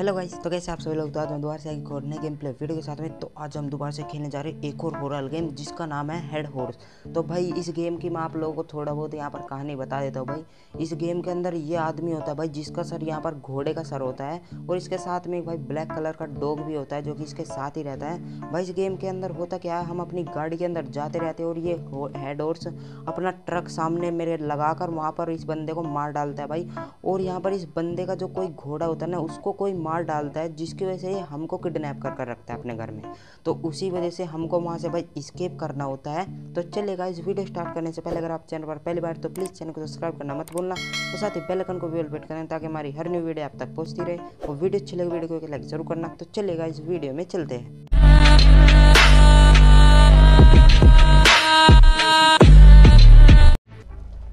Hello guys तो कैसे आप सभी लोग? तो आज मैं दोबारा से एक और नए गेम प्ले वीडियो के साथ में तो आज हम दोबारा से खेलने जा रहे हैं एक और हॉरर गेम जिसका नाम है हेड हॉर्स तो भाई, इस गेम की मैं आप लोगों को थोड़ा बहुत यहाँ पर कहानी बता देता हूँ भाई। इस गेम के अंदर ये आदमी होता है भाई, जिसका सर यहाँ पर घोड़े का सर होता है, और इसके साथ में भाई ब्लैक कलर का डॉग भी होता है, जो कि इसके साथ ही रहता है। भाई, इस गेम के अंदर होता क्या है, हम अपनी गाड़ी के अंदर जाते रहते हैं, और ये हेड हॉर्स अपना ट्रक सामने मेरे लगा कर वहाँ पर इस बंदे को मार डालता है भाई। और यहाँ पर इस बंदे का जो कोई घोड़ा होता है ना, उसको कोई मार डालता है, जिसकी वजह से हमको किडनैप कर कर रखता है अपने घर में। तो उसी वजह से हमको वहाँ से भाई स्केप करना होता है। तो चलेगा इस वीडियो स्टार्ट करने से पहले अगर आप चैनल पर पहली बार तो प्लीज़ चैनल को सब्सक्राइब करना मत भूलना। तो साथ ही बेल आइकन को भी बेट करें, ताकि हमारी हर न्यू वीडियो आप तक पहुँचती रहे। और वीडियो अच्छी लगे वीडियो को लाइक ज़रूर करना। तो चलेगा इस वीडियो में चलते हैं।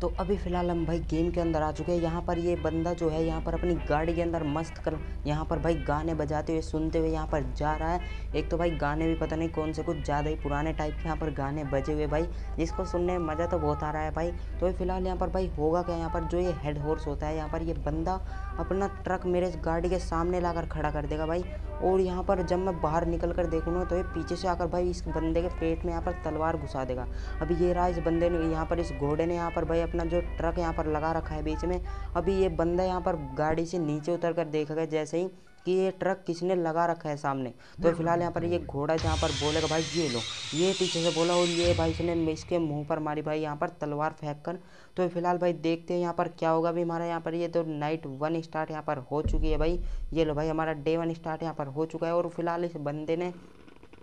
तो अभी फ़िलहाल हम भाई गेम के अंदर आ चुके हैं। यहाँ पर ये बंदा जो है, यहाँ पर अपनी गाड़ी के अंदर मस्त कर, यहाँ पर भाई गाने बजाते हुए, सुनते हुए यहाँ पर जा रहा है। एक तो भाई गाने भी पता नहीं कौन से, कुछ ज़्यादा ही पुराने टाइप के यहाँ पर गाने बजे हुए भाई। जिसको सुनने में मज़ा तो बहुत आ रहा है भाई। तो फ़िलहाल यहाँ पर भाई होगा क्या? यहाँ पर जो ये हेड हॉर्स होता है, यहाँ पर ये बंदा अपना ट्रक मेरे गाड़ी के सामने लाकर खड़ा कर देगा भाई। और यहाँ पर जब मैं बाहर निकल कर देखूँगा तो ये पीछे से आकर भाई इस बंदे के पेट में यहाँ पर तलवार घुसा देगा। अभी ये रहा इस बंदे ने, यहाँ पर इस घोड़े ने यहाँ पर भाई अपना जो ट्रक यहाँ पर लगा रखा है बीच में, अभी ये बंदा यहाँ पर गाड़ी से नीचे उतर कर देखेगा जैसे ही कि ये ट्रक किसने लगा रखा है सामने? तो फ़िलहाल यहाँ पर ये घोड़ा जहाँ पर बोलेगा, भाई ये लो। ये पीछे से बोला, और ये भाई इसने इसके मुँह पर मारी भाई, यहाँ पर तलवार फेंक कर तो फ़िलहाल भाई देखते हैं यहाँ पर क्या होगा भी हमारा यहाँ पर। ये तो नाइट वन स्टार्ट यहाँ पर हो चुकी है भाई। ये लो भाई, हमारा डे वन स्टार्ट यहाँ पर हो चुका है और फ़िलहाल इस बंदे ने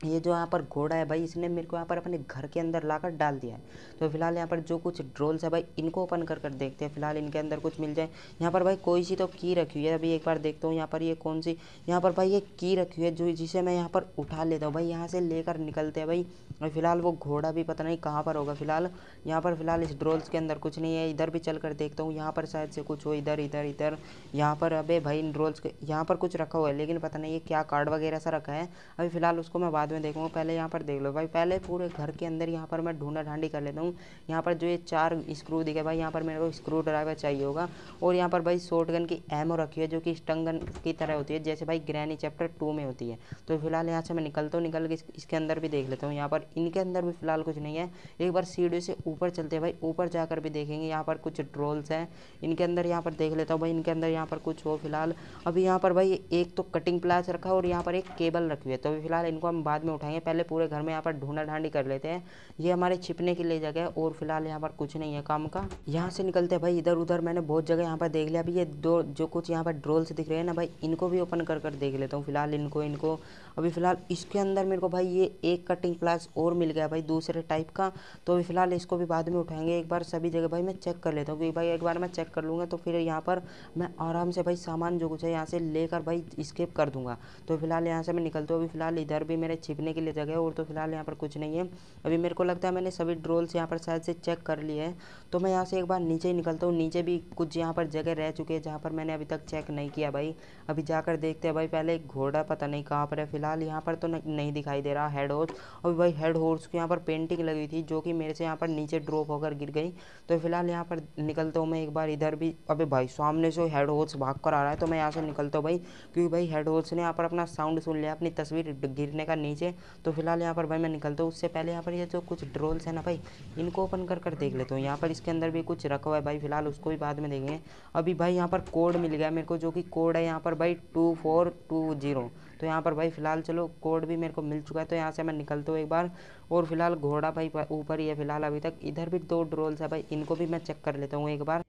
ये जो यहाँ पर घोड़ा है भाई इसने मेरे को यहाँ पर अपने घर के अंदर लाकर डाल दिया है तो फ़िलहाल यहाँ पर जो कुछ ड्रोल्स है भाई इनको ओपन कर कर देखते हैं फ़िलहाल इनके अंदर कुछ मिल जाए यहाँ पर भाई कोई सी तो की रखी हुई है अभी एक बार देखता हूँ यहाँ पर ये कौन सी यहाँ पर भाई ये की रखी हुई है जो जिसे मैं यहाँ पर उठा लेता हूँ भाई यहाँ से लेकर निकलते हैं भाई और फ़िलहाल वो घोड़ा भी पता नहीं कहाँ पर होगा फ़िलहाल यहाँ पर फ़िलहाल इस ड्रोल्स के अंदर कुछ नहीं है इधर भी चल कर देखता हूँ यहाँ पर शायद से कुछ हो इधर इधर इधर यहाँ पर अबे भाई इन ड्रोल्स के यहाँ पर कुछ रखा हुआ है लेकिन पता नहीं ये क्या कार्ड वगैरह सा रखा है अभी फ़िलहाल उसको मैं बाद में देखूँगा पहले यहाँ पर देख लो भाई पहले पूरे घर के अंदर यहाँ पर मैं ढूंढा ढांडी कर लेता हूँ यहाँ पर जो ये चार स्क्रू दिखे भाई यहाँ पर मेरे को स्क्रू ड्राइवर चाहिए होगा और यहाँ पर भाई शॉर्ट गन की एमओ रखी है जो कि स्टंगन की तरह होती है जैसे भाई ग्रैनी चैप्टर टू में होती है तो फ़िलहाल यहाँ से मैं निकलता हूँ निकल के इसके अंदर भी देख लेता हूँ यहाँ पर इनके अंदर भी फ़िलहाल कुछ नहीं है एक बार सीढ़ी से ऊपर चलते हैं भाई ऊपर जाकर भी देखेंगे यहाँ पर कुछ ट्रोल्स हैं इनके अंदर यहाँ पर देख लेता हूँ भाई इनके अंदर यहाँ पर कुछ हो फ़िलहाल अभी यहाँ पर भाई एक तो कटिंग प्लास रखा है और यहाँ पर एक केबल रखी है तो फ़िलहाल इनको हम बाद में उठाएँगे। पहले पूरे घर में यहाँ पर ढूंढा ढांडी कर लेते हैं। ये हमारे छिपने के लिए जगह है और फ़िलहाल यहाँ पर कुछ नहीं है काम का। यहाँ से निकलते हैं भाई इधर उधर मैंने बहुत जगह यहाँ पर देख लिया। अभी ये दो, जो कुछ यहाँ पर ड्रोल्स दिख रहे हैं ना भाई, इनको भी ओपन कर कर देख लेता हूँ। फ़िलहाल इनको इनको अभी फ़िलहाल इसके अंदर मेरे को भाई ये एक कटिंग प्लास और मिल गया भाई दूसरे टाइप का। तो अभी फ़िलहाल इसको भी बाद में उठाएँगे, एक बार सभी जगह भाई मैं चेक कर लेता हूँ, क्योंकि भाई एक बार मैं चेक कर लूँगा तो फिर यहाँ पर मैं आराम से भाई सामान जो कुछ है यहाँ से लेकर भाई स्केप कर दूँगा। तो फ़िलहाल यहाँ से मैं निकलता हूँ, अभी फ़िलहाल इधर भी मेरे छिपने के लिए जगह है और तो फ़िलहाल यहाँ पर कुछ नहीं है। अभी मेरे को लगता है मैंने सभी ड्रोल्स यहाँ पर शायद से चेक कर लिए हैं। तो मैं यहाँ से एक बार नीचे ही निकलता हूँ, नीचे भी कुछ यहाँ पर जगह रह चुके हैं जहाँ पर मैंने अभी तक चेक नहीं किया भाई। अभी जाकर देखते हैं भाई, पहले एक घोड़ा, पता नहीं कहाँ पर है, फ़िलहाल यहाँ पर तो नहीं दिखाई दे रहा हेड हॉर्स अभी भाई हेड हॉर्स की यहाँ पर पेंटिंग लगी थी जो कि मेरे से यहाँ पर नीचे ड्रॉप होकर गिर गई तो फ़िलहाल यहाँ पर निकलता हूँ मैं एक बार इधर भी अभी भाई सामने से हेड हॉर्स भाग कर आ रहा है तो मैं यहाँ से निकलता हूँ भाई क्योंकि भाई हेड हॉर्स ने यहाँ पर अपना साउंड सुन लिया अपनी तस्वीर गिरने का नीचे तो फ़िलहाल यहाँ पर भाई मैं निकलता हूँ उससे पहले यहाँ पर ये जो कुछ ड्रोल्स है ना भाई इनको ओपन कर कर देख लेता हूँ यहाँ पर इसके अंदर भी कुछ रखा हुआ है भाई फ़िलहाल उसको भी बाद में देखेंगे अभी भाई यहाँ पर कोड मिल गया मेरे को जो कि कोड है यहाँ पर भाई टू फोर टू ज़ीरो तो यहाँ पर भाई फ़िलहाल चलो, कोड भी मेरे को मिल चुका है तो यहाँ से मैं निकलता हूँ एक बार। और फ़िलहाल घोड़ा भाई ऊपर ही है फ़िलहाल अभी तक। इधर भी दो ड्रोल्स है भाई, इनको भी मैं चेक कर लेता हूँ एक बार।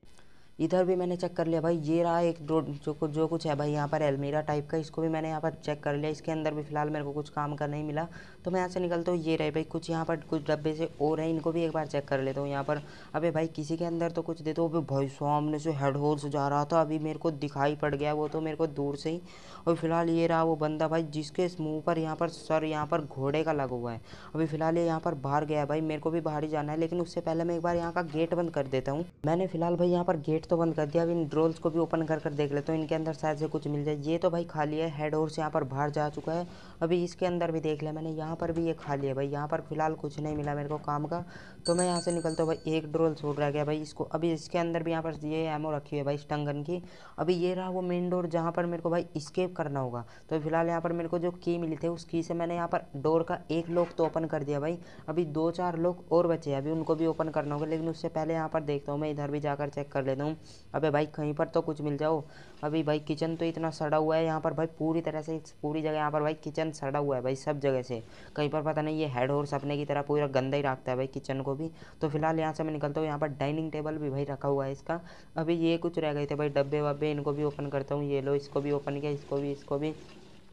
इधर भी मैंने चेक कर लिया भाई, ये रहा एक जो जो कुछ है भाई यहाँ पर एलमीरा टाइप का, इसको भी मैंने यहाँ पर चेक कर लिया। इसके अंदर भी फ़िलहाल मेरे को कुछ काम का नहीं मिला। तो मैं यहाँ से निकलता हूँ, ये रहे भाई कुछ यहाँ पर, कुछ डब्बे से और हैं, इनको भी एक बार चेक कर लेता हूँ यहाँ पर। अबे भाई किसी के अंदर तो कुछ दे दो। अभी भाई सामने से हेड होल्स जा रहा था, अभी मेरे को दिखाई पड़ गया वो तो मेरे को दूर से ही। और फ़िलहाल ये रहा वो बंदा भाई, जिसके मुँह पर यहाँ पर, सर, यहाँ पर घोड़े का लगा हुआ है। अभी फ़िलहाल ये यहाँ पर बाहर गया भाई, मेरे को भी बाहर ही जाना है, लेकिन उससे पहले मैं एक बार यहाँ का गेट बंद कर देता हूँ। मैंने फ़िलहाल भाई यहाँ पर गेट तो बंद कर दिया, अब इन ड्रोल्स को भी ओपन कर कर देख लेते तो इनके अंदर शायद से कुछ मिल जाए। ये तो भाई खाली है, हेड और से यहाँ पर बाहर जा चुका है। अभी इसके अंदर भी देख लिया मैंने, यहाँ पर भी ये खाली है भाई, यहाँ पर फ़िलहाल कुछ नहीं मिला मेरे को काम का। तो मैं यहाँ से निकलता हूँ भाई, एक ड्रोल छोड़ रह गया भाई, इसको अभी इसके अंदर भी यहाँ पर ये एमओ रखी हुई है भाई स्टंगन की। अभी ये रहा वो मेन डोर जहाँ पर मेरे को भाई स्केप करना होगा। तो फ़िलहाल यहाँ पर मेरे को जो की मिली थी, उस की से मैंने यहाँ पर डोर का एक लॉक तो ओपन कर दिया भाई। अभी दो चार लोग और बचे हैं, अभी उनको भी ओपन करना होगा, लेकिन उससे पहले यहाँ पर देखता हूँ, मैं इधर भी जाकर चेक कर लेता हूँ। अबे भाई, कहीं पर तो कुछ मिल जाओ। अभी भाई किचन तो इतना सड़ा हुआ है यहाँ पर भाई, पूरी तरह से पूरी जगह यहाँ पर भाई किचन सड़ा हुआ है भाई, सब जगह से। कहीं पर पता नहीं, ये हेड और सपने की तरह पूरा गंदा ही रखता है भाई किचन को भी। तो फ़िलहाल यहाँ से मैं निकलता हूँ, यहाँ पर डाइनिंग टेबल भी भाई रखा हुआ है इसका। अभी ये कुछ रह गए थे भाई डब्बे वब्बे इनको भी ओपन करता हूँ, ये लो, इसको भी ओपन किया, इसको इसको भी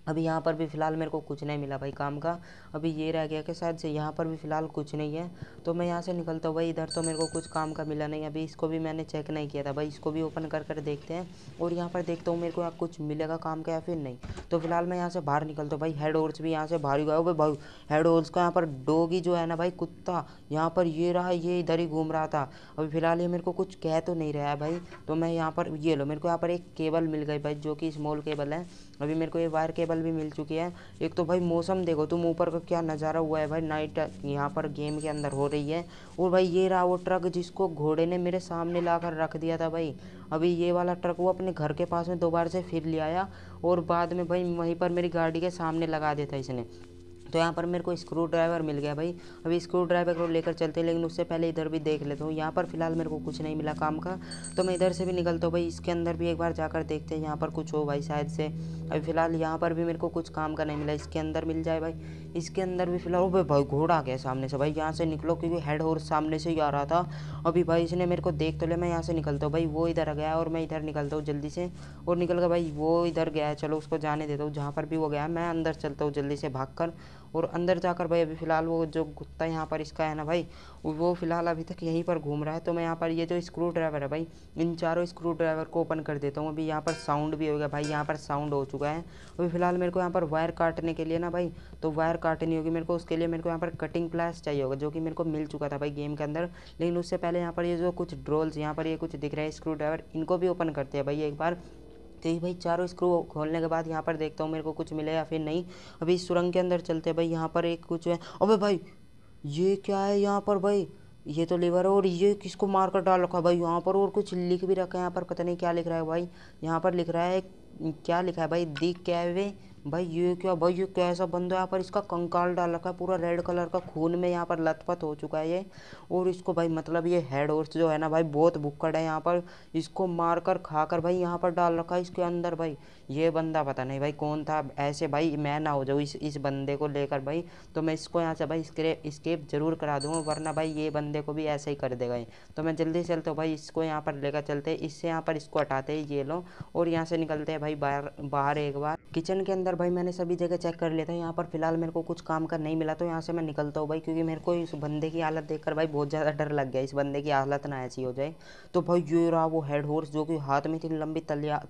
अभी यहाँ पर भी फ़िलहाल मेरे को कुछ नहीं मिला भाई काम का। अभी ये रह गया कि शायद से यहाँ पर भी फ़िलहाल कुछ नहीं है। तो मैं यहाँ से निकलता हूँ भाई, इधर तो मेरे को कुछ काम का मिला नहीं। अभी इसको भी मैंने चेक नहीं किया था भाई। इसको भी ओपन कर कर देखते हैं और यहाँ पर देखता हूँ मेरे को यहाँ कुछ मिलेगा काम का या फिर नहीं। तो फ़िलहाल मैं यहाँ से बाहर निकलता हूँ भाई। हेड होल्स भी यहाँ से बाहर ही भाई भाई हेड होल्स का यहाँ पर डोगी जो है ना भाई, कुत्ता यहाँ पर ये रहा, ये इधर ही घूम रहा था। अभी फ़िलहाल ये मेरे को कुछ कह तो नहीं रहा है भाई। तो मैं यहाँ पर, ये लो, मेरे को यहाँ पर एक केबल मिल गई भाई, जो कि स्मॉल केबल है। अभी मेरे को ये वायर केबल भी मिल चुकी है। एक तो भाई मौसम देखो तुम ऊपर का क्या नज़ारा हुआ है भाई। नाइट यहाँ पर गेम के अंदर हो रही है। और भाई ये रहा वो ट्रक जिसको घोड़े ने मेरे सामने ला कर रख दिया था भाई। अभी ये वाला ट्रक वो अपने घर के पास में दोबारा से फिर ले आया और बाद में भाई वहीं पर मेरी गाड़ी के सामने लगा दिया था इसने। तो यहाँ पर मेरे को स्क्रू ड्राइवर मिल गया भाई। अभी स्क्रू ड्राइवर को लेकर चलते हैं, लेकिन उससे पहले इधर भी देख लेता हूँ। यहाँ पर फ़िलहाल मेरे को कुछ नहीं मिला काम का। तो मैं इधर से भी निकलता हूँ भाई, इसके अंदर भी एक बार जाकर देखते हैं यहाँ पर कुछ हो भाई शायद से। अभी फ़िलहाल यहाँ पर भी मेरे को कुछ काम का नहीं मिला। इसके अंदर मिल जाए भाई। इसके अंदर भी फ़िलहाल भाई भाई, घोड़ा आ गया सामने से भाई। यहाँ से निकलो, क्योंकि हेड हॉर्स सामने से ही आ रहा था। अभी भाई इसने मेरे को देख तो ले मैं यहाँ से निकलता हूँ भाई। वो इधर आ गया और मैं इधर निकलता हूँ जल्दी से। और निकल गया भाई, वो इधर गया है चलो उसको जाने देता हूँ। जहाँ पर भी वो गया, मैं अंदर चलता हूँ जल्दी से भाग कर और अंदर जाकर भाई अभी फ़िलहाल वो जो कुत्ता यहाँ पर इसका है ना भाई, वो फ़िलहाल अभी तक यहीं पर घूम रहा है। तो मैं यहाँ पर ये जो स्क्रू ड्राइवर है भाई, इन चारों स्क्रू ड्राइवर को ओपन कर देता हूँ। अभी यहाँ पर साउंड भी हो गया भाई, यहाँ पर साउंड हो चुका है। अभी फ़िलहाल मेरे को यहाँ पर वायर काटने के लिए ना भाई तो वायर काटनी होगी मेरे को, उसके लिए मेरे को यहाँ पर कटिंग प्लास चाहिए होगा, जो कि मेरे को मिल चुका था भाई गेम के अंदर। लेकिन उससे पहले यहाँ पर ये जो कुछ ड्रोल्स यहाँ पर ये कुछ दिख रहे हैं स्क्रू ड्राइवर इनको भी ओपन करते हैं भाई एक बार। तो ये भाई चारों स्क्रू खोलने के बाद यहाँ पर देखता हूँ मेरे को कुछ मिले या फिर नहीं। अभी सुरंग के अंदर चलते हैं भाई, यहाँ पर एक कुछ है। अबे भाई, ये क्या है यहाँ पर भाई? ये तो लीवर है और ये किसको मार कर डाल रखा है भाई? यहाँ पर और कुछ लिख भी रखा है, यहाँ पर पता नहीं क्या लिख रहा है भाई। यहाँ पर लिख रहा है, क्या लिखा है भाई? दी कैवे भाई, ये क्या, भाई, ये कैसा बंदा यहाँ पर इसका कंकाल डाल रखा है, पूरा रेड कलर का खून में यहाँ पर लथपथ हो चुका है ये। और इसको भाई मतलब ये हेड हॉर्स जो है ना भाई, बहुत भुक्कड़ है यहाँ पर। इसको मार कर खा कर भाई यहाँ पर डाल रखा है इसके अंदर भाई। ये बंदा पता नहीं भाई कौन था, ऐसे भाई मैं ना हो जाऊँ इस इस बंदे को लेकर भाई तो मैं इसको यहाँ से भाई स्केप ज़रूर करा दूँगा, वरना भाई ये बंदे को भी ऐसे ही कर देगा तो मैं जल्दी चलता हूँ भाई, इसको यहाँ पर लेकर चलते इससे यहाँ पर इसको हटाते हैं ये लो और यहाँ से निकलते हैं भाई बाहर बाहर एक बार। किचन के अंदर भाई मैंने सभी जगह चेक कर लिया था, यहाँ पर फ़िलहाल मेरे को कुछ काम का नहीं मिला तो यहाँ से मैं निकलता हूँ भाई, क्योंकि मेरे को इस बंदे की हालत देखकर भाई बहुत ज़्यादा डर लग गया, इस बंदे की हालत ना ऐसी हो जाए। तो भाई ये रहा वो हेड हॉर्स जो कि हाथ में इतनी लंबी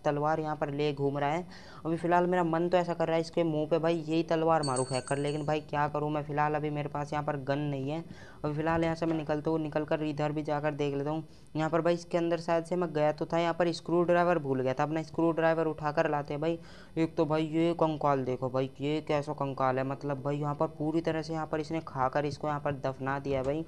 तलवार यहाँ पर ले घूम रहा है। अभी फ़िलहाल मेरा मन तो ऐसा कर रहा है इसके मुँह पर भाई यही तलवार मारूँ फेंक कर, लेकिन भाई क्या करूँ मैं फ़िलहाल अभी मेरे पास यहाँ पर गन नहीं है। अभी फ़िलहाल यहाँ से मैं निकलता हूँ निकल कर इधर भी जाकर देख लेता हूँ। यहाँ पर भाई इसके अंदर शायद से मैं गया तो था, यहाँ पर स्क्रू ड्राइवर भूल गया था, अपना स्क्रू ड्राइवर उठा कर लाते हैं भाई। एक तो भाई ये कंकाल देखो भाई, ये कैसा कंकाल है मतलब भाई यहाँ पर पूरी तरह से यहाँ पर इसने खाकर इसको यहाँ पर दफना दिया भाई।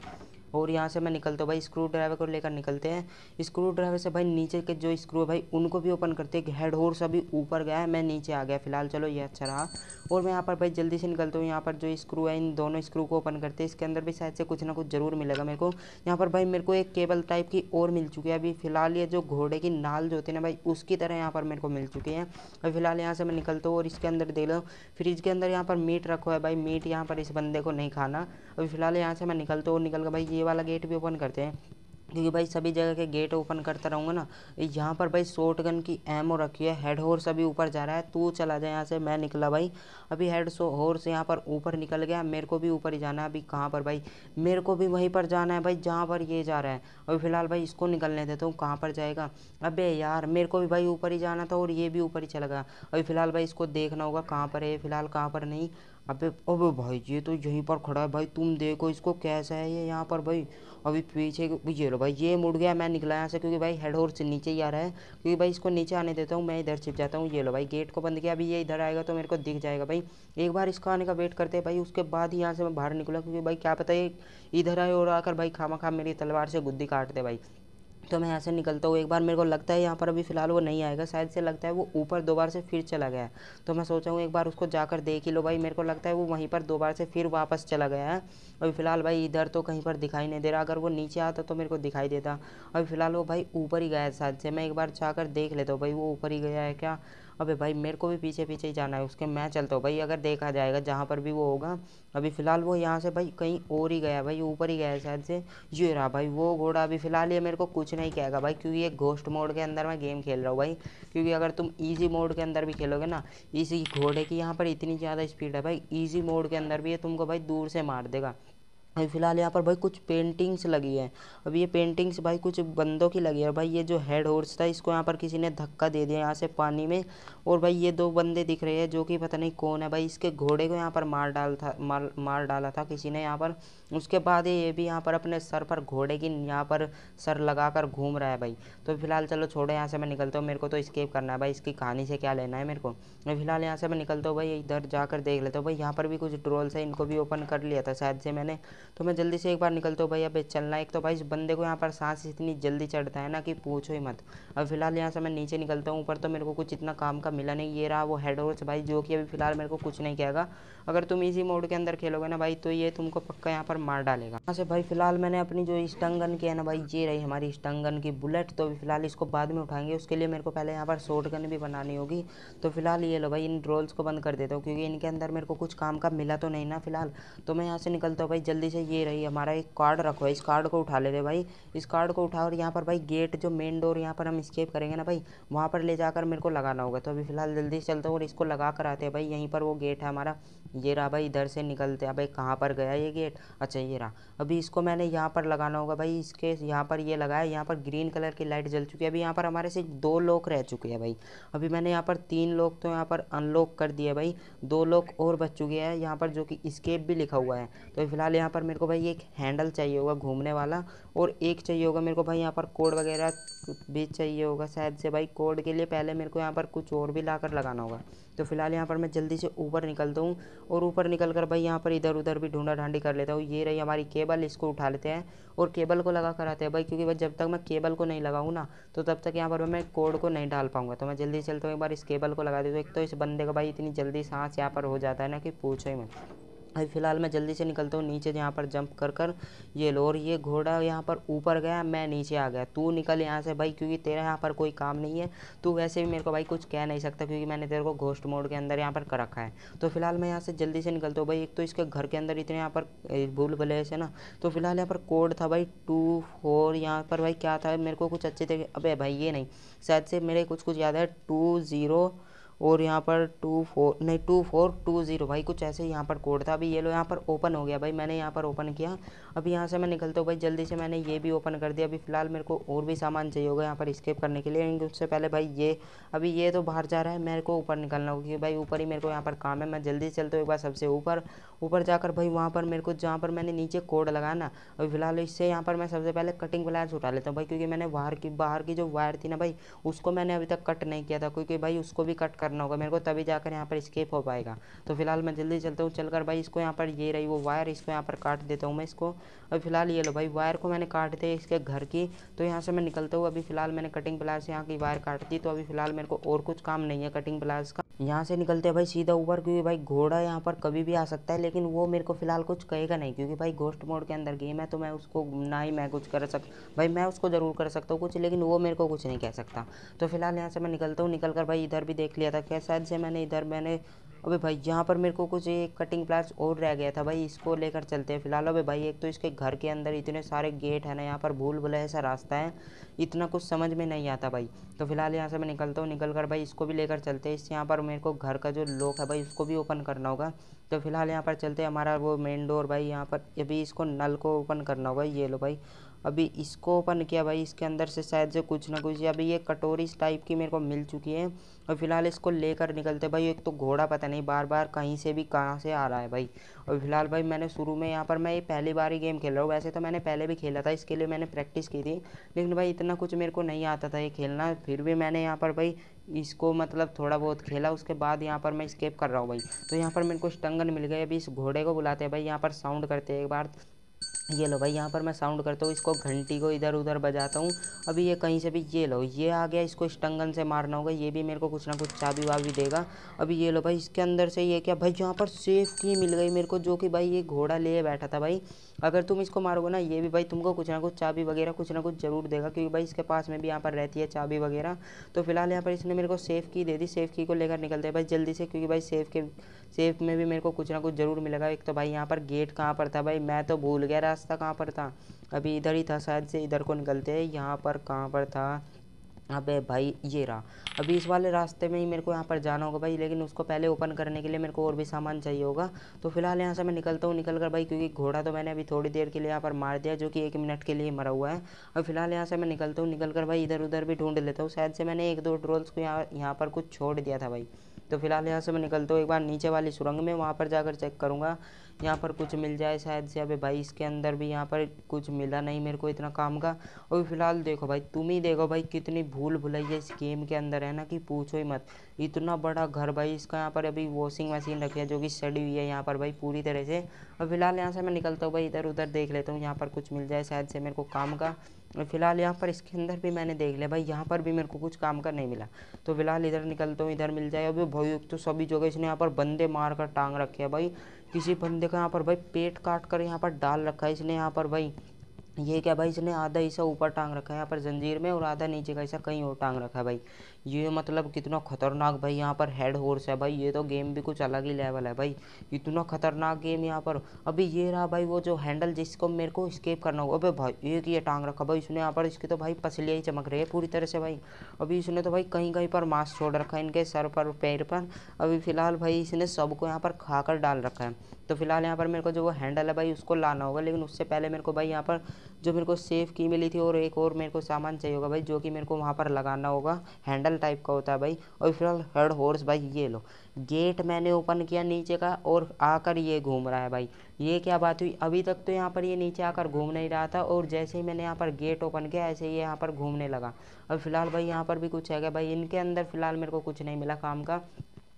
और यहाँ से मैं निकलता हूँ भाई स्क्रू ड्राइवर को लेकर निकलते हैं। स्क्रू ड्राइवर से भाई नीचे के जो स्क्रू है भाई, उनको भी ओपन करते हैं। हेड होर्स अभी ऊपर गया है, मैं नीचे आ गया फ़िलहाल। चलो ये अच्छा रहा। और मैं यहाँ पर भाई जल्दी से निकलता हूँ। यहाँ पर जो स्क्रू है, इन दोनों स्क्रू को ओपन करते हैं। इसके अंदर भी शायद से कुछ ना कुछ ज़रूर मिलेगा मेरे को। यहाँ पर भाई मेरे को एक केबल टाइप की और मिल चुकी है। अभी फ़िलहाल ये जो घोड़े की नाल जो होती है ना भाई, उसकी तरह यहाँ पर मेरे को मिल चुकी है। अभी फ़िलहाल यहाँ से मैं निकलता हूँ और इसके अंदर दे लो। फ्रिज के अंदर यहाँ पर मीट रखो है भाई। मीट यहाँ पर इस बंदे को नहीं खाना। अभी फ़िलहाल यहाँ से मैं निकलता हूँ और निकल कर भाई ये वाला गेट भी ओपन करते हैं। क्योंकि भाई सभी जगह के गेट ओपन करता रहूँगा ना, यहाँ पर भाई शॉर्ट गन की एमओ रखी है हेड हॉर्स अभी ऊपर जा रहा है, तू चला जाए यहाँ से, मैं निकला भाई। अभी हेड सो हॉर्स यहाँ पर ऊपर निकल गया, मेरे को भी ऊपर ही जाना है अभी कहाँ पर भाई। मेरे को भी वहीं पर जाना है भाई, जहाँ पर ये जा रहा है। अभी फ़िलहाल भाई इसको निकलने देता हूँ, कहाँ पर जाएगा। अबे यार, मेरे को भी भाई ऊपर ही जाना था और ये भी ऊपर ही चला गया। अभी फ़िलहाल भाई इसको देखना होगा कहाँ पर है, फ़िलहाल कहाँ पर नहीं। अबे अबे भाई ये तो यहीं पर खड़ा है भाई, तुम देखो इसको कैसा है ये यहाँ पर भाई। अभी पीछे ये लो भाई, ये मुड़ गया, मैं निकला यहाँ से क्योंकि भाई हेड हॉर्स नीचे ही आ रहा है। क्योंकि भाई इसको नीचे आने देता हूँ, मैं इधर छिप जाता हूँ, ये लो भाई गेट को बंद किया, अभी ये इधर आएगा तो मेरे को दिख जाएगा भाई। एक बार इसका आने का वेट करते हैं भाई, उसके बाद ही यहाँ से मैं बाहर निकला क्योंकि भाई क्या पता है इधर आए और आकर भाई खामा खा मेरी तलवार से गुद्दी काट दे भाई। तो मैं यहाँ से निकलता हूँ। एक बार मेरे को लगता है यहाँ पर अभी फ़िलहाल वो नहीं आएगा। शायद से लगता है वो ऊपर दो बार से फिर चला गया तो मैं सोचा हूँ एक बार उसको जाकर देख ही लो भाई। मेरे को लगता है वो वहीं पर दो बार से फिर वापस चला गया है। अभी फ़िलहाल भाई इधर तो कहीं पर दिखाई नहीं दे रहा। अगर वो नीचे आता तो मेरे को दिखाई देता। अभी फ़िलहाल वो भाई ऊपर ही गया है शायद से। मैं एक बार जाकर देख लेता हूँ भाई वो ऊपर ही गया है क्या। अबे भाई, मेरे को भी पीछे पीछे ही जाना है, उसके मैं चलता हूँ। भाई, अगर देखा जाएगा, जहाँ पर भी वो होगा, अभी फ़िलहाल वो यहाँ से भाई कहीं और ही गया भाई, ऊपर ही गया शायद से। ये रहा भाई, वो घोड़ा अभी फ़िलहाल ये मेरे को कुछ नहीं कहेगा भाई, क्योंकि ये घोस्ट मोड के अंदर मैं गेम खेल रहा हूँ भाई। क्योंकि अगर तुम ईजी मोड के अंदर भी खेलोगे ना, इसी घोड़े की यहाँ पर इतनी ज़्यादा स्पीड है भाई ईजी मोड के अंदर भी ये तुमको भाई दूर से मार देगा। अभी फ़िलहाल यहाँ पर भाई कुछ पेंटिंग्स लगी है। अभी ये पेंटिंग्स भाई कुछ बंदों की लगी है। भाई ये जो हेड हॉर्स था, इसको यहाँ पर किसी ने धक्का दे दिया यहाँ से पानी में। और भाई ये दो बंदे दिख रहे हैं जो कि पता नहीं कौन है। भाई इसके घोड़े को यहाँ पर मार डाल था, मार मार डाला था किसी ने यहाँ पर। उसके बाद ये भी यहाँ पर अपने सर पर घोड़े की यहाँ पर सर लगा कर घूम रहा है भाई। तो फ़िलहाल चलो छोड़ो, यहाँ से मैं निकलता हूँ, मेरे को तो स्केप करना है भाई। इसकी कहानी से क्या लेना है मेरे को? मैं फ़िलहाल यहाँ से मैं निकलता हूँ भाई, इधर जाकर देख लेता हूँ भाई। यहाँ पर भी कुछ ट्रोल्स है, इनको भी ओपन कर लिया था शायद से मैंने। तो मैं जल्दी से एक बार निकलता हूँ भाई अभी चलना एक तो भाई, इस बंदे को यहाँ पर सांस इतनी जल्दी चढ़ता है ना कि पूछो ही मत। अब फ़िलहाल यहाँ से मैं नीचे निकलता हूँ, ऊपर तो मेरे को कुछ इतना काम का मिला नहीं। ये रहा वो हेड भाई, जो कि अभी फ़िलहाल मेरे को कुछ नहीं कहेगा। अगर तुम इसी मोड के अंदर खेलोगे ना भाई तो ये तुमको पक्का यहाँ पर मार डालेगा। यहाँ से भाई फ़िलहाल मैंने अपनी जो स्टंगन की है ना भाई, ये रही हमारी स्टंगन की बुलेट। तो अभी फ़िलहाल इसको बाद में उठाएँगे। उसके लिए मेरे को पहले यहाँ पर शॉर्ट गन भी बनानी होगी। तो फ़िलहाल ये लो भाई, इन रोल्स को बंद कर देता हूँ, क्योंकि इनके अंदर मेरे को कुछ काम का मिला तो नहीं ना फ़िलहाल। तो मैं यहाँ से निकलता हूँ भाई, जल्दी से ये रही हमारा एक कार्ड रखो, इस कार्ड को उठा ले भाई। इस कार्ड को उठा और यहाँ पर भाई गेट जो मेन डोर यहाँ पर हम स्केप करेंगे ना भाई, वहाँ पर ले जाकर मेरे को लगाना होगा। तो अभी फ़िलहाल जल्दी से चलता हूँ और इसको लगा कर आते हैं भाई, यहीं पर वो गेट है हमारा। ये रहा भाई, इधर से निकलते हैं भाई, कहाँ पर गया ये गेट? अच्छा ये रहा। अभी इसको मैंने यहाँ पर लगाना होगा भाई, इसके यहाँ पर ये लगाया, यहाँ पर ग्रीन कलर की लाइट जल चुकी है। अभी यहाँ पर हमारे से दो लोग रह चुके हैं भाई। अभी मैंने यहाँ पर तीन लोग तो यहाँ पर अनलॉक कर दिए भाई। दो लोग और बच चुके हैं यहाँ पर जो कि स्केप भी लिखा हुआ है। तो फ़िलहाल यहाँ पर मेरे को भाई एक हैंडल चाहिए होगा घूमने वाला। और एक चाहिए होगा मेरे को भाई यहाँ पर कोड वगैरह भी चाहिए होगा शायद से भाई कोड के लिए पहले मेरे को यहाँ पर कुछ और भी ला लगाना होगा। तो फ़िलहाल यहाँ पर मैं जल्दी से ऊपर निकलता हूँ और ऊपर निकल कर भाई यहाँ पर इधर उधर भी ढूंढा ढांडी कर लेता हूँ। ये रही हमारी केबल, इसको उठा लेते हैं और केबल को लगा कर आते हैं भाई क्योंकि भाई जब तक मैं केबल को नहीं लगाऊँ ना तो तब तक यहाँ पर मैं कोड को नहीं डाल पाऊँगा। तो मैं जल्दी चलता हूँ, एक बार इस केबल को लगा देता हूँ। एक तो इस बंदे का भाई इतनी जल्दी सांस यहाँ पर हो जाता है ना कि पूछो ही मैं अभी फ़िलहाल मैं जल्दी से निकलता हूँ, नीचे यहाँ पर जंप कर कर ये लो और ये घोड़ा यहाँ पर ऊपर गया, मैं नीचे आ गया। तू निकल यहाँ से भाई, क्योंकि तेरा यहाँ पर कोई काम नहीं है। तू वैसे भी मेरे को भाई कुछ कह नहीं सकता, क्योंकि मैंने तेरे को घोस्ट मोड के अंदर यहाँ पर कर रखा है। तो फ़िलहाल मैं यहाँ से जल्दी से निकलता हूँ भाई, एक तो इसके घर के अंदर इतने यहाँ पर भूल भले से ना। तो फ़िलहाल यहाँ पर कोड था भाई टू फोर यहाँ पर भाई क्या था, मेरे को कुछ अच्छे थे अबे भाई ये नहीं, शायद से मेरे कुछ कुछ याद है टू ज़ीरो और यहाँ पर टू फोर, नहीं, टू फोर, टू ज़ीरो। भाई, कुछ ऐसे यहाँ पर कोड था। अभी ये लो, यहाँ पर ओपन हो गया। भाई, मैंने यहाँ पर ओपन किया। अभी यहाँ से मैं निकलता हूँ। भाई, जल्दी से मैंने ये भी ओपन कर दिया। अभी फ़िलहाल मेरे को और भी सामान चाहिए होगा यहाँ पर स्केप करने के लिए। उससे पहले भाई, ये, अभी ये तो बाहर जा रहा है। मेरे को ऊपर निकलना होगा क्योंकि भाई, ऊपर ही मेरे को यहाँ पर काम है। मैं जल्दी चलता हूँ एक बार सबसे ऊपर। ऊपर जाकर भाई, वहाँ पर मेरे को जहाँ पर मैंने नीचे कोड लगाया ना, अभी फ़िलहाल इससे यहाँ पर मैं सबसे पहले कटिंग प्लायर्स उठा लेता हूँ। भाई, क्योंकि मैंने बाहर की बाहर की जो वायर थी ना भाई, उसको मैंने अभी तक कट नहीं किया था। क्योंकि भाई, उसको भी कट करना होगा। मेरे को तभी जाकर यहाँ पर स्केप हो पाएगा। तो फ़िलहाल मैं जल्दी चलता हूँ। चलकर भाई, इसको यहाँ पर ये रही वो वायर इसको यहाँ पर काट देता हूँ मैं इसको। अभी फ़िलहाल ये लो भाई वायर को मैंने काट दिया इसके घर की। तो यहाँ से मैं निकलता हूँ। अभी फ़िलहाल मैंने कटिंग प्लायर्स यहाँ की वायर काट दी। तो अभी फ़िलहाल मेरे को और कुछ काम नहीं है कटिंग प्लायर्स का। यहाँ से निकलते हैं भाई सीधा ऊपर क्योंकि भाई घोड़ा यहाँ पर कभी भी आ सकता है, लेकिन वो मेरे को फ़िलहाल कुछ कहेगा नहीं क्योंकि भाई घोस्ट मोड के अंदर गेम है तो मैं उसको ना ही मैं कुछ कर सक, भाई मैं उसको ज़रूर कर सकता हूँ कुछ, लेकिन वो मेरे को कुछ नहीं कह सकता। तो फ़िलहाल यहाँ से मैं निकलता हूँ। निकल भाई इधर भी देख लिया था शायद से मैंने इधर, मैंने, अबे भाई यहाँ पर मेरे को कुछ एक कटिंग प्लास और रह गया था भाई, इसको लेकर चलते हैं फ़िलहाल। अबे भाई, एक तो इसके घर के अंदर इतने सारे गेट है ना, यहाँ पर भूल भुला ऐसा रास्ता है, इतना कुछ समझ में नहीं आता भाई। तो फ़िलहाल यहाँ से मैं निकलता हूँ निकल कर भाई इसको भी लेकर चलते हैं। इससे यहाँ पर मेरे को घर का जो लॉक है भाई, उसको भी ओपन करना होगा। तो फ़िलहाल यहाँ पर चलते हमारा वो मेन डोर भाई, यहाँ पर अभी इसको नल को ओपन करना होगा, ये लो भाई। अभी इसको ओपन किया भाई, इसके अंदर से शायद से कुछ ना कुछ, अभी ये कटोरी टाइप की मेरे को मिल चुकी है और फ़िलहाल इसको लेकर निकलते भाई, एक तो घोड़ा पता नहीं बार बार कहीं से भी कहाँ से आ रहा है भाई। और फ़िलहाल भाई, मैंने शुरू में यहाँ पर मैं ये पहली बार ही गेम खेल रहा हूँ। वैसे तो मैंने पहले भी खेला था, इसके लिए मैंने प्रैक्टिस की थी, लेकिन भाई इतना कुछ मेरे को नहीं आता था ये खेलना। फिर भी मैंने यहाँ पर भाई इसको मतलब थोड़ा बहुत खेला, उसके बाद यहाँ पर मैं स्केप कर रहा हूँ भाई। तो यहाँ पर मेरे को स्टंगन मिल गए, अभी इस घोड़े को बुलाते हैं भाई, यहाँ पर साउंड करते हैं एक बार। ये लो भाई, यहाँ पर मैं साउंड करता हूँ, इसको घंटी को इधर उधर बजाता हूँ। अभी ये कहीं से भी, ये लो, ये आ गया, इसको स्टंगन से मारना होगा, ये भी मेरे को कुछ ना कुछ चाबी वाबी देगा। अभी ये लो भाई, इसके अंदर से ये क्या, भाई यहाँ पर सेफ़ की मिल गई मेरे को, जो कि भाई ये घोड़ा ले बैठा था भाई। अगर तुम इसको मारोगे ना, ये भी भाई तुमको कुछ ना कुछ चाबी वगैरह कुछ ना कुछ ज़रूर देगा, क्योंकि भाई इसके पास में भी यहाँ पर रहती है चाबी वगैरह। तो फ़िलहाल यहाँ पर इसने मेरे को सेफ़ की दे दी सेफ़ की को लेकर निकलते हैं भाई जल्दी से, क्योंकि भाई सेफ़ के सेफ़ में भी मेरे को कुछ ना कुछ ज़रूर मिलेगा। एक तो भाई यहाँ पर गेट कहाँ पर था भाई? मैं तो भूल गया रास्ता कहाँ पर था। अभी इधर ही था, शायद से इधर को निकलते हैं। यहाँ पर कहाँ पर था? अबे भाई, ये रहा। अभी इस वाले रास्ते में ही मेरे को यहाँ पर जाना होगा भाई, लेकिन उसको पहले ओपन करने के लिए मेरे को और भी सामान चाहिए होगा। तो फ़िलहाल यहाँ से मैं निकलता हूँ निकल कर भाई, क्योंकि घोड़ा तो मैंने अभी थोड़ी देर के लिए यहाँ पर मार दिया, जो कि एक मिनट के लिए मरा हुआ है। और फ़िलहाल यहाँ से मैं निकलता हूँ निकल कर भाई इधर उधर भी ढूंढ लेता हूँ। शायद से मैंने एक दो ट्रोल्स को यहाँ यहाँ पर कुछ छोड़ दिया था भाई। तो फ़िलहाल यहाँ से मैं निकलता हूँ, एक बार नीचे वाली सुरंग में, वहाँ पर जाकर चेक करूँगा। यहाँ पर कुछ मिल जाए शायद से, अबे भाई, इसके अंदर भी यहाँ पर कुछ मिला नहीं मेरे को इतना काम का। और फ़िलहाल देखो भाई, तुम ही देखो भाई, कितनी भूल भुलैया इस गेम के अंदर है ना कि पूछो ही मत। इतना बड़ा घर भाई, इसका यहाँ पर अभी वॉशिंग मशीन रखी है जो कि सड़ी हुई है यहाँ पर भाई पूरी तरह से। और फ़िलहाल यहाँ से मैं निकलता हूँ भाई, इधर उधर देख लेता हूँ, यहाँ पर कुछ मिल जाए शायद से मेरे को काम का। फ़िलहाल यहाँ पर इसके अंदर भी मैंने देख लिया भाई, यहाँ पर भी मेरे को कुछ काम का नहीं मिला। तो फ़िलहाल इधर निकलता हूँ, इधर मिल जाए। अभी भाई तो सभी जगह इसने यहाँ पर बंदे मार कर टांग रखे हैं भाई। किसी बंदे का यहाँ पर भाई पेट काट कर यहाँ पर डाल रखा है इसने यहाँ पर भाई। ये क्या भाई, इसने आधा हिस्सा ऊपर टांग रखा है यहाँ पर जंजीर में और आधा नीचे का हिस्सा कहीं और टांग रखा है भाई। ये मतलब कितना खतरनाक भाई यहाँ पर हेड हॉर्स है भाई, ये तो गेम भी कुछ अलग ही लेवल है भाई। इतना खतरनाक गेम यहाँ पर। अभी ये रहा भाई वो जो हैंडल जिसको मेरे को स्केप करना होगा। अबे भाई, एक ये टांग रखा भाई इसने यहाँ पर, इसकी तो भाई पसलियाँ ही चमक रही है पूरी तरह से भाई। अभी इसने तो भाई कहीं कहीं पर मास्क छोड़ रखा है, इनके सर पर, पैर पर। अभी फ़िलहाल भाई इसने सबको यहाँ पर खा कर डाल रखा है। तो फ़िलहाल यहाँ पर मेरे को जो वो हैंडल है भाई, उसको लाना होगा। लेकिन उससे पहले मेरे को भाई यहाँ पर जो मेरे को सेफ़ की मिली थी और एक और मेरे को सामान चाहिए होगा भाई, जो कि मेरे को वहाँ पर लगाना होगा। हैंडल टाइप का होता है भाई, और फ़िलहाल हेड हॉर्स भाई ये लो। गेट मैंने ओपन किया नीचे का और आकर ये घूम रहा है भाई। ये क्या बात हुई? अभी तक तो यहाँ पर ये नीचे आकर घूम नहीं रहा था और जैसे ही मैंने यहाँ पर गेट ओपन किया, ऐसे ही यहाँ पर घूमने लगा। और फ़िलहाल भाई यहाँ पर भी कुछ है क्या भाई? इनके अंदर फ़िलहाल मेरे को कुछ नहीं मिला काम का।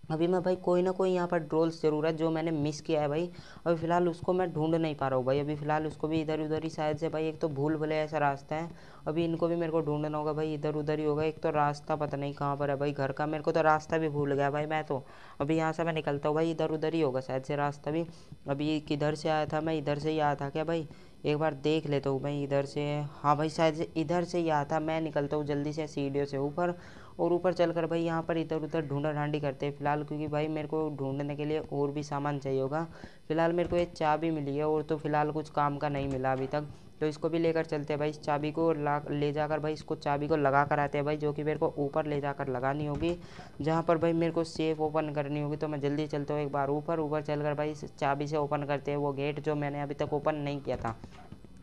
अभी मैं भाई कोई ना कोई यहाँ पर ड्रोल्स ज़रूर है, जो मैंने मिस किया है भाई। अभी फ़िलहाल उसको मैं ढूंढ नहीं पा रहा हूँ भाई। अभी फ़िलहाल उसको भी इधर उधर ही शायद से भाई एक तो भूल भले ऐसा रास्ता है। अभी इनको भी मेरे को ढूंढना होगा भाई इधर उधर ही होगा। एक तो रास्ता पता नहीं कहाँ पर है भाई, घर का। मेरे को तो रास्ता भी भूल गया भाई मैं तो। अभी यहाँ से मैं निकलता हूँ भाई इधर उधर ही होगा शायद से रास्ता भी। अभी किधर से आया था मैं, इधर से ही आया था क्या भाई? एक बार देख लेता हूँ भाई, इधर से। हाँ भाई, शायद इधर से ही आया था। मैं निकलता हूँ जल्दी से सीढ़ियों से ऊपर। और ऊपर चलकर भाई यहाँ पर इधर उधर ढूंढा ढांडी करते हैं फ़िलहाल, क्योंकि भाई मेरे को ढूँढने के लिए और भी सामान चाहिए होगा। फ़िलहाल मेरे को एक चाबी मिली है और तो फ़िलहाल कुछ काम का नहीं मिला अभी तक। तो इसको भी लेकर चलते हैं भाई, इस चाबी को ला, ले जाकर भाई इसको चाबी को लगा कर आते हैं भाई, जो कि मेरे को ऊपर ले जाकर लगानी होगी। जहाँ पर भाई मेरे को सेफ़ ओपन करनी होगी तो मैं जल्दी चलता हूँ एक बार ऊपर। ऊपर चलकर भाई इस चाबी से ओपन करते हैं वो गेट जो मैंने अभी तक ओपन नहीं किया था।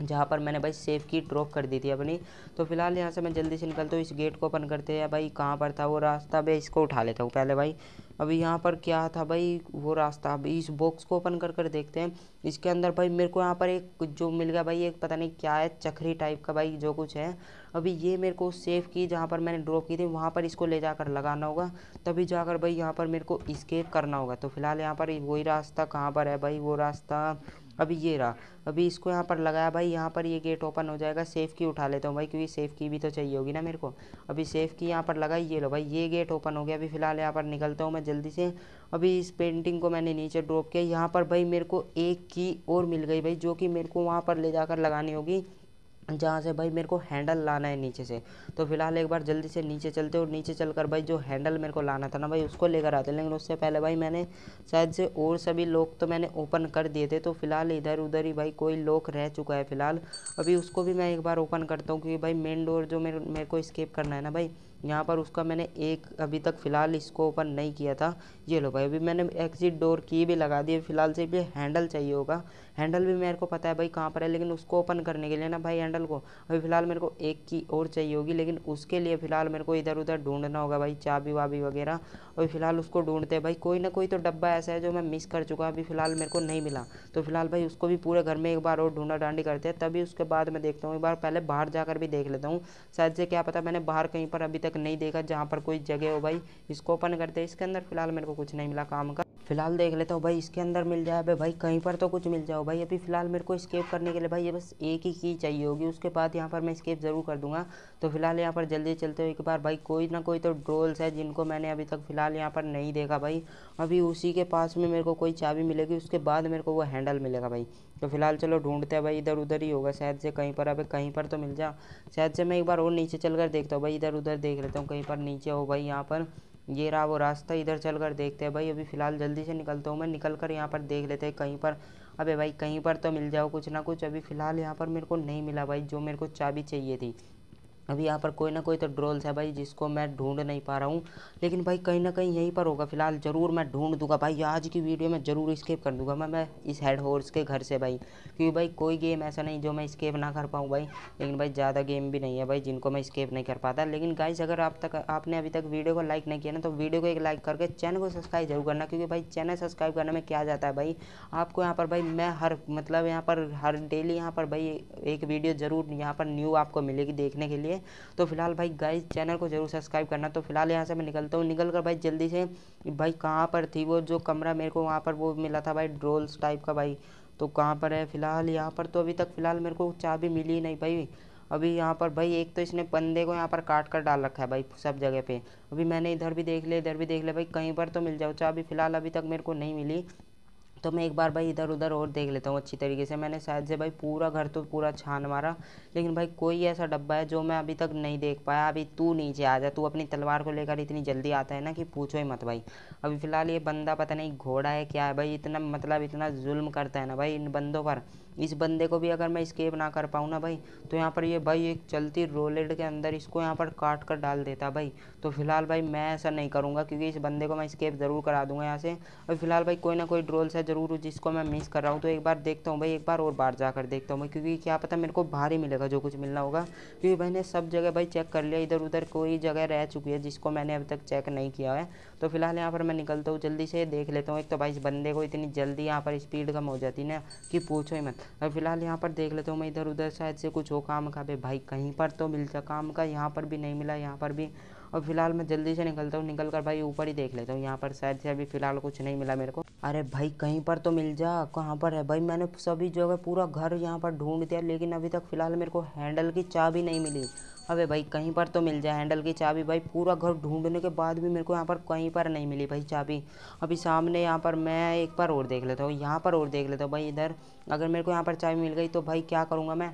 जहाँ पर मैंने भाई सेफ़ की ड्रॉप कर दी थी अपनी। तो फ़िलहाल यहाँ से मैं जल्दी से निकलता हूँ, इस गेट को ओपन करते हैं। भाई कहाँ पर था वो रास्ता? भाई इसको उठा लेता हूँ पहले भाई। अभी यहाँ पर क्या था भाई? वो रास्ता अभी इस बॉक्स को ओपन कर कर देखते हैं। इसके अंदर भाई मेरे को यहाँ पर एक जो मिल गया भाई, एक पता नहीं क्या है चखरी टाइप का भाई जो कुछ है। अभी ये मेरे को सेव की जहाँ पर मैंने ड्रॉप की थी, वहाँ पर इसको ले जाकर लगाना होगा। तभी जाकर भाई यहाँ पर मेरे को स्केप करना होगा। तो फ़िलहाल यहाँ पर वही रास्ता कहाँ पर है भाई? वो रास्ता अभी ये रहा। अभी इसको यहाँ पर लगाया, भाई यहाँ पर ये गेट ओपन हो जाएगा सेफ़ की उठा लेता हूँ भाई, क्योंकि सेफ़ की भी तो चाहिए होगी ना मेरे को। अभी सेफ़ की यहाँ पर लगाई ये लो भाई, ये गेट ओपन हो गया। अभी फ़िलहाल यहाँ पर निकलता हूँ मैं जल्दी से। अभी इस पेंटिंग को मैंने नीचे ड्रॉप किया। यहाँ पर भाई मेरे को एक की और मिल गई भाई, जो कि मेरे को वहाँ पर ले जाकर लगानी होगी। जहाँ से भाई मेरे को हैंडल लाना है नीचे से। तो फ़िलहाल एक बार जल्दी से नीचे चलते और नीचे चलकर भाई जो हैंडल मेरे को लाना था ना भाई, उसको लेकर आते। लेकिन उससे पहले भाई मैंने शायद से और सभी लोग तो मैंने ओपन कर दिए थे। तो फ़िलहाल इधर उधर ही भाई कोई लोक रह चुका है फ़िलहाल। अभी उसको भी मैं एक बार ओपन करता हूँ, क्योंकि भाई मेन डोर जो मेरे मेरे को स्केप करना है ना भाई यहाँ पर उसका मैंने एक अभी तक फ़िलहाल इसको ओपन नहीं किया था। ये लो भाई, अभी मैंने एग्जिट डोर की भी लगा दी फ़िलहाल से भी हैंडल चाहिए होगा। हैंडल भी मेरे को पता है भाई कहाँ पर है, लेकिन उसको ओपन करने के लिए ना भाई हैंडल को अभी फ़िलहाल मेरे को एक की और चाहिए होगी, लेकिन उसके लिए फ़िलहाल मेरे को इधर उधर ढूंढना होगा भाई चाबी वाबी वगैरह। अभी फ़िलहाल उसको ढूंढते हैं भाई, कोई ना कोई तो डब्बा ऐसा है जो मैं मिस कर चुका अभी फ़िलहाल मेरे को नहीं मिला। तो फ़िलहाल भाई उसको भी पूरे घर में एक बार और ढूंढा डांडी करते हैं, तभी उसके बाद मैं देखता हूँ। एक बार पहले बाहर जाकर भी देख लेता हूँ। शायद से क्या पता मैंने बाहर कहीं पर अभी तक नहीं देखा जहाँ पर कोई जगह हो भाई। इसको ओपन करते हैं। इसके अंदर फ़िलहाल मेरे को कुछ नहीं मिला काम का। फ़िलहाल देख लेता हूँ भाई, इसके अंदर मिल जाए। भाई भाई, कहीं पर तो कुछ मिल जाओ भाई। अभी फ़िलहाल मेरे को स्केप करने के लिए भाई, ये बस एक ही की चाहिए होगी। उसके बाद यहाँ पर मैं स्केप ज़रूर कर दूँगा। तो फ़िलहाल यहाँ पर जल्दी चलते हुए एक बार भाई, कोई ना कोई तो ड्रोल्स है जिनको मैंने अभी तक फ़िलहाल यहाँ पर नहीं देखा भाई। अभी उसी के पास में मेरे को कोई चाबी मिलेगी। उसके बाद मेरे को वो हैंडल मिलेगा भाई। तो फ़िलहाल चलो ढूंढते हैं भाई, इधर उधर ही होगा शायद से कहीं पर। अभी कहीं पर तो मिल जा। शायद से मैं एक बार और नीचे चल देखता हूँ भाई, इधर उधर देख लेता हूँ कहीं पर नीचे हो भाई, यहाँ पर। ये रहा वो रास्ता, इधर चल कर देखते हैं, भाई, अभी फ़िलहाल जल्दी से निकलता हूँ मैं निकल कर यहाँ पर देख लेते हैं, कहीं पर। अबे भाई, कहीं पर तो मिल जाओ, कुछ ना कुछ, अभी फ़िलहाल यहाँ पर मेरे को नहीं मिला भाई, जो मेरे को चाबी चाहिए थी। अभी यहाँ पर कोई ना कोई तो ड्रोल्स है भाई, जिसको मैं ढूंढ नहीं पा रहा हूँ। लेकिन भाई कहीं ना कहीं यहीं पर होगा, फ़िलहाल ज़रूर मैं ढूंढ दूँगा। भाई आज की वीडियो में ज़रूर स्केप कर दूँगा मैं मैं इस हेड हॉर्स के घर से भाई। क्योंकि भाई कोई गेम ऐसा नहीं जो मैं स्केप ना कर पाऊँ भाई। लेकिन भाई ज़्यादा गेम भी नहीं है भाई, जिनको मैं स्केप नहीं कर पाता। लेकिन गाइज़ अगर आप तक, आपने अभी तक वीडियो को लाइक नहीं किया ना तो वीडियो को एक लाइक करके चैनल को सब्सक्राइब ज़रूर करना। क्योंकि भाई चैनल सब्सक्राइब करने में क्या जाता है भाई? आपको यहाँ पर भाई मैं हर मतलब यहाँ पर हर डेली यहाँ पर भाई एक वीडियो ज़रूर यहाँ पर न्यू आपको मिलेगी देखने के लिए। तो फ़िलहाल भाई गाइस चैनल को ज़रूर सब्सक्राइब करना। तो फ़िलहाल यहाँ से मैं निकलता हूँ। निकल भाई जल्दी से, भाई कहाँ पर थी वो जो कमरा मेरे को वहाँ पर वो मिला था भाई ड्रोल्स टाइप का भाई। तो कहाँ पर है फ़िलहाल? यहाँ पर तो अभी तक फ़िलहाल मेरे को चाबी मिली नहीं भाई। अभी यहाँ पर भाई एक तो इसने बंदे को यहाँ पर काट कर डाल रखा है भाई सब जगह पे। अभी मैंने इधर भी देख लिया, इधर भी देख लिया। भाई कहीं पर तो मिल जाओ। चाबी फ़िलहाल अभी तक मेरे को नहीं मिली। तो मैं एक बार भाई इधर उधर और देख लेता हूँ अच्छी तरीके से। मैंने शायद से भाई पूरा घर तो पूरा छान मारा, लेकिन भाई कोई ऐसा डब्बा है जो मैं अभी तक नहीं देख पाया। अभी तू नीचे आ जा, तू अपनी तलवार को लेकर इतनी जल्दी आता है ना कि पूछो ही मत भाई। अभी फ़िलहाल ये बंदा पता नहीं घोड़ा है, क्या है भाई? इतना मतलब इतना जुल्म करता है ना भाई इन बंदों पर। इस बंदे को भी अगर मैं स्केप ना कर पाऊँ ना भाई तो यहाँ पर ये भाई एक चलती रोलेड के अंदर इसको यहाँ पर काट कर डाल देता भाई। तो फ़िलहाल भाई मैं ऐसा नहीं करूँगा, क्योंकि इस बंदे को मैं स्केप ज़रूर करा दूँगा यहाँ से। और फ़िलहाल भाई कोई ना कोई ड्रोल्स है ज़रूर जिसको मैं मिस कर रहा हूँ तो एक बार देखता हूँ भाई, एक बार और बाहर जाकर देखता हूँ भाई, क्योंकि क्या पता मेरे को बाहर ही मिलेगा जो कुछ मिलना होगा। क्योंकि भाई ने सब जगह भाई चेक कर लिया इधर उधर कोई जगह रह चुकी है जिसको मैंने अभी तक चेक नहीं किया है। तो फ़िलहाल यहाँ पर मैं निकलता हूँ, जल्दी से देख लेता हूँ। एक तो भाई इस बंदे को इतनी जल्दी यहाँ पर स्पीड कम हो जाती है ना कि पूछो ही मत। और फ़िलहाल यहाँ पर देख लेता हूँ मैं इधर उधर शायद से कुछ हो काम का। भाई कहीं पर तो मिलता काम का यहाँ पर भी नहीं मिला, यहाँ पर भी। और फ़िलहाल मैं जल्दी से निकलता हूँ निकल कर भाई ऊपर ही देख लेता हूँ। यहाँ पर शायद से अभी फ़िलहाल कुछ नहीं मिला मेरे को। अरे भाई कहीं पर तो मिल जा, कहाँ पर है? भाई मैंने सभी जगह पूरा घर यहाँ पर ढूंढ दिया, लेकिन अभी तक फ़िलहाल मेरे को हैंडल की चाबी नहीं मिली। अबे भाई, कहीं पर तो मिल जाए हैंडल की चाबी। भाई, पूरा घर ढूँढने के बाद भी मेरे को यहाँ पर कहीं पर नहीं मिली भाई चाबी। अभी सामने यहाँ पर मैं एक बार और देख लेता हूँ, यहाँ पर और देख लेता हूँ। भाई, इधर अगर मेरे को यहाँ पर चाबी मिल गई तो भाई क्या करूँगा मैं?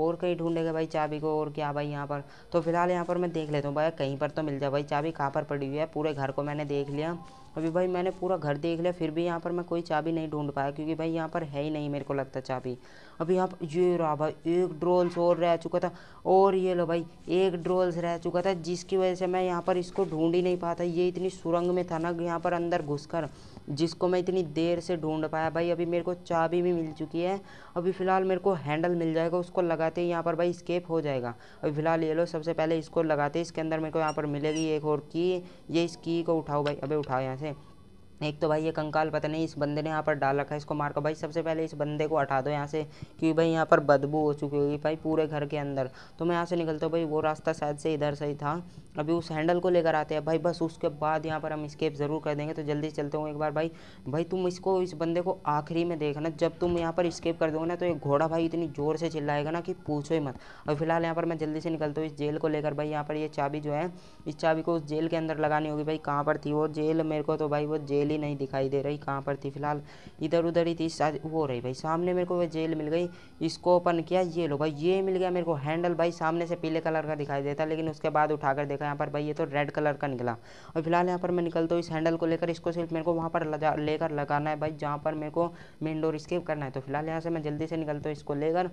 और कहीं ढूंढेगा भाई चाबी को, और क्या भाई यहाँ पर? तो फ़िलहाल यहाँ पर मैं देख लेता हूँ भाई, कहीं पर तो मिल जाए। भाई, चाबी कहाँ पर पड़ी हुई है? पूरे घर को मैंने देख लिया। अभी भाई मैंने पूरा घर देख लिया, फिर भी यहाँ पर मैं कोई चाबी नहीं ढूंढ पाया क्योंकि भाई यहाँ पर है ही नहीं मेरे को लगता चाबी। अभी यहाँ पर, ये रहा भाई, एक ड्रोल्स और रह चुका था और ये लो भाई, एक ड्रोल्स रह चुका था जिसकी वजह से मैं यहाँ पर इसको ढूंढ ही नहीं पाता ये इतनी सुरंग में था ना यहाँ पर अंदर घुसकर, जिसको मैं इतनी देर से ढूंढ पाया। भाई अभी मेरे को चाबी भी मिल चुकी है, अभी फ़िलहाल मेरे को हैंडल मिल जाएगा, उसको लगाते ही यहाँ पर भाई स्केप हो जाएगा। अभी फ़िलहाल ये लो, सबसे पहले इसको लगाते इसके अंदर मेरे को यहाँ पर मिलेगी एक और की, ये इस की को उठाओ भाई अभी उठाओ यहाँ से। 선생님 एक तो भाई ये कंकाल पता नहीं इस बंदे ने यहाँ पर डाल रखा है इसको मार कर भाई सबसे पहले इस बंदे को हटा दो यहाँ से, क्योंकि भाई यहाँ पर बदबू हो चुकी होगी भाई पूरे घर के अंदर। तो मैं यहाँ से निकलता हूँ भाई, वो रास्ता शायद से इधर से ही था। अभी उस हैंडल को लेकर आते हैं भाई, बस उसके बाद यहाँ पर हम स्केप ज़रूर कर देंगे। तो जल्दी चलते हो एक बार भाई। भाई तुम इसको, इस बंदे को आखिरी में देखना, जब तुम यहाँ पर स्केप कर दोगे ना तो ये घोड़ा भाई इतनी ज़ोर से चिल्लाएगा ना कि पूछो ही मत। और फ़िलहाल यहाँ पर मैं जल्दी से निकलता हूँ इस जेल को लेकर भाई, यहाँ पर ये चाबी जो है, इस चाबी को उस जेल के अंदर लगानी होगी भाई, कहाँ पर थी वो जेल? मेरे को तो भाई वो जेल ही नहीं दिखाई दे रही, कहाँ पर थी फ़िलहाल? इधर उधर ही थी वो रही भाई। सामने मेरे को जेल मिल गई, इसको ओपन किया, ये लो भाई, ये मिल गया मेरे को। हैंडल भाई सामने से पीले कलर का दिखाई देता, लेकिन उसके बाद उठाकर देखा यहाँ पर भाई ये तो रेड कलर का निकला। और फ़िलहाल यहाँ पर मैं निकलता हूँ इस हैंडल को लेकर, इसको सिर्फ़ मेरे को वहाँ पर लेकर लगाना है भाई, जहाँ पर मेरे को मेन डोर स्केप करना है। तो फ़िलहाल यहाँ से मैं जल्दी से निकलता हूँ इसको लेकर।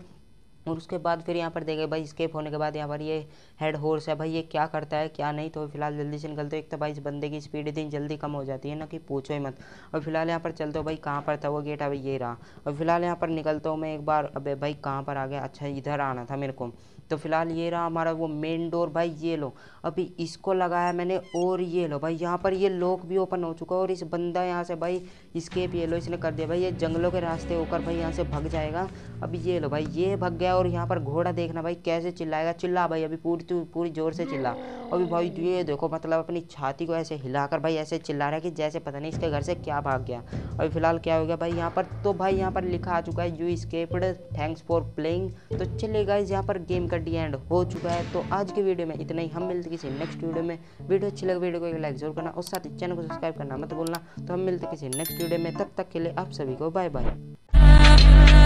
और उसके बाद फिर यहाँ पर देखे भाई स्केप होने के बाद यहाँ पर ये हेड हॉर्स है। भाई ये क्या करता है, क्या नहीं? तो फ़िलहाल जल्दी से निकलते एक तो भाई इस बंदे की स्पीड इतनी जल्दी कम हो जाती है ना कि पूछो ही मत। और फ़िलहाल यहाँ पर चलते हो भाई कहाँ पर था वो गेट अभी ये रहा। और फ़िलहाल यहाँ पर निकलता हूँ मैं एक बार। अबे भाई कहाँ पर आ गया? अच्छा इधर आना था मेरे को। तो फ़िलहाल ये रहा हमारा वो मेन डोर भाई ये लो। अभी इसको लगाया मैंने और ये लो। भाई यहाँ पर ये लॉक भी ओपन हो चुका है और इस बंदा यहाँ से भाई स्केप ये लो। इसने कर दिया। भाई ये जंगलों के रास्ते होकर भाई यहाँ से भग जाएगा। अभी ये लो भाई, ये भग गया। और यहाँ पर घोड़ा देखना भाई कैसे चिल्लाएगा? चिल्ला भाई, अभी पूरी तू, पूरी ज़ोर से चिल्ला। अभी भाई ये देखो मतलब अपनी छाती को ऐसे हिलाकर भाई ऐसे चिल्ला रहा है कि जैसे पता नहीं इसके घर से क्या भाग गया। अभी फ़िलहाल क्या हो गया भाई यहाँ पर? तो भाई यहाँ पर लिखा आ चुका है you escaped thanks for playing तो चलिए गाइज़ यहाँ पर गेम का डी एंड हो चुका है। तो आज के वीडियो में इतना ही। हम मिलते किसी नेक्स्ट वीडियो में। वीडियो अच्छी लगे वीडियो को एक लाइक ज़रूर करना और साथ ही चैनल को सब्सक्राइब करना मत बोलना तो हम मिलते किसी नेक्स्ट वीडियो में। तब तक के लिए आप सभी को बाय बाय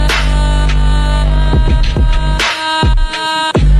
Ah.